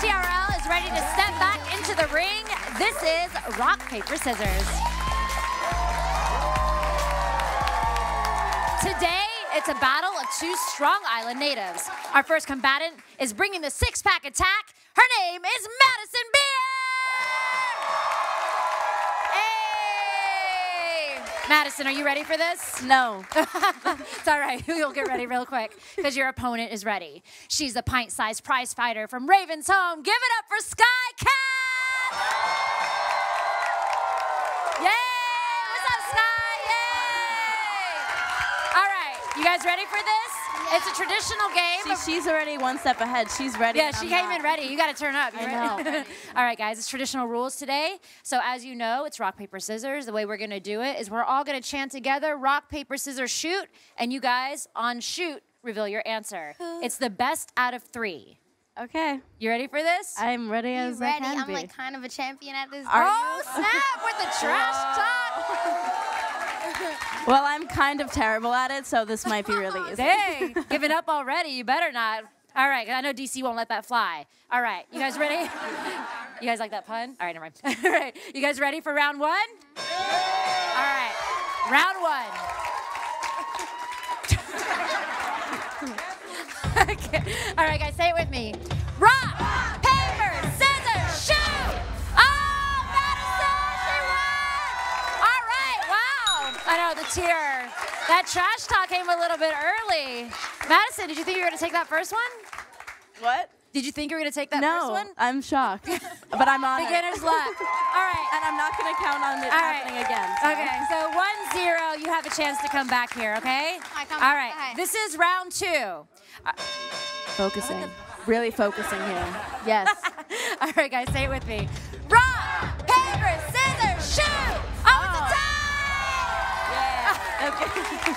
TRL is ready to step back into the ring. This is rock, paper, scissors. Today, it's a battle of two Strong Island natives. Our first combatant is bringing the six-pack attack. Her name is Madison Beer! Hey! Madison, are you ready for this? No. it's all right. You'll get ready real quick because your opponent is ready. She's a pint-sized prize fighter from Raven's Home. Give it up for Sky Katz! Yay! What's up, Sky? Yay! All right, you guys ready for this? It's a traditional game. See, she's already one step ahead. She's ready. Yeah, she I'm came not. in ready. You got to turn up. You I ready? all right, guys, it's traditional rules today. So, as you know, it's rock, paper, scissors. The way we're going to do it is we're all going to chant together rock, paper, scissors, shoot. And you guys, on shoot, reveal your answer. It's the best out of three. Okay. You ready for this? I'm ready You as ready? I can I'm be. like kind of a champion at this. Are oh, snap with the trash talk. Well, I'm kind of terrible at it, so this might be really easy. Dang, giving up already. You better not. All right, I know DC won't let that fly. All right, you guys ready? You guys like that pun? All right, never mind. All right, you guys ready for round one? All right, round one. okay. All right, guys, say it with me. Rock, I know the tear. That trash talk came a little bit early. Madison, did you think you were going to take that first one? What? Did you think you were going to take that no, first one? I'm shocked. but I'm on it. Beginner's luck. All right. And I'm not going to count on it All right. happening again. so- Okay, so one zero, you have a chance to come back here, okay? I come- All right, okay. this is round two. Focusing. Really focusing here. Yes. All right, guys, say it with me. Rock,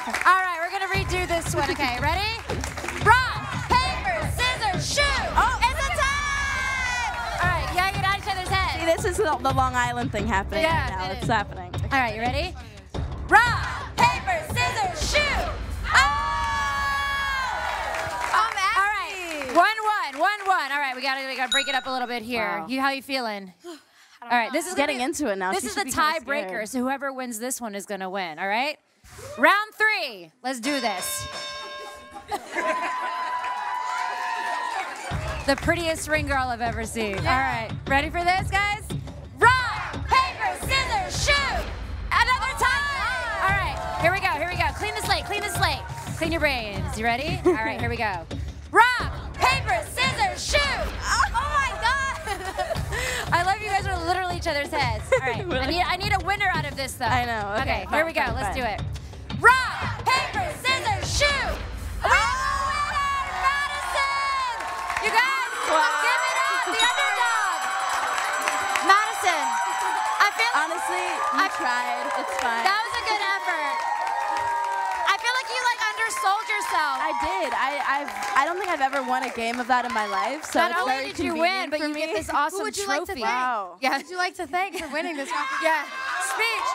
All right, we're gonna redo this one. Okay, ready? Rock, paper, scissors, shoot! Oh, it's a tie! All right, you gotta get out each other's head. See, this is the, the Long Island thing happening Yeah, right now. it It's happening. All right, you ready? Rock, paper, scissors, shoot! Oh! oh I'm All right, one, one, one, one. All right, we gotta, we gotta break it up a little bit here. Wow. You, how you feeling? All right, this is Getting be- into it now. This She is the tiebreaker, so whoever wins this one is gonna win. All right, round three. Let's do this. the prettiest ring girl I've ever seen. All right, ready for this, guys? Rock, paper, scissors, shoot! Another time! All right, here we go, here we go. Clean the slate, clean the slate. Clean your brains. You ready? All right, here we go. Rock, each other's heads. All right, I need, I need a winner out of this though. I know, okay, here fine, we go. fine, Let's fine. do it. Rock, paper, scissors, shoot! We have a Madison! You guys, Wow. give it up, the underdog. Madison, I feel Honestly, you I- tried. It's fine. that was a good undersold yourself. I did. I I've, I don't think I've ever won a game of that in my life. So Not it's only very did you win, but you me. get this awesome would you trophy. like to thank? Wow. Yeah. Who Would you like to thank for winning this round? Yeah. Speech.